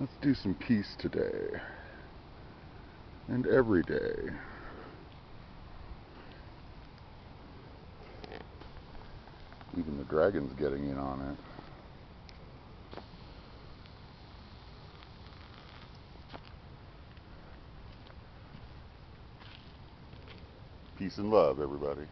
Let's do some peace today. And every day. Even the dragon's getting in on it. Peace and love, everybody.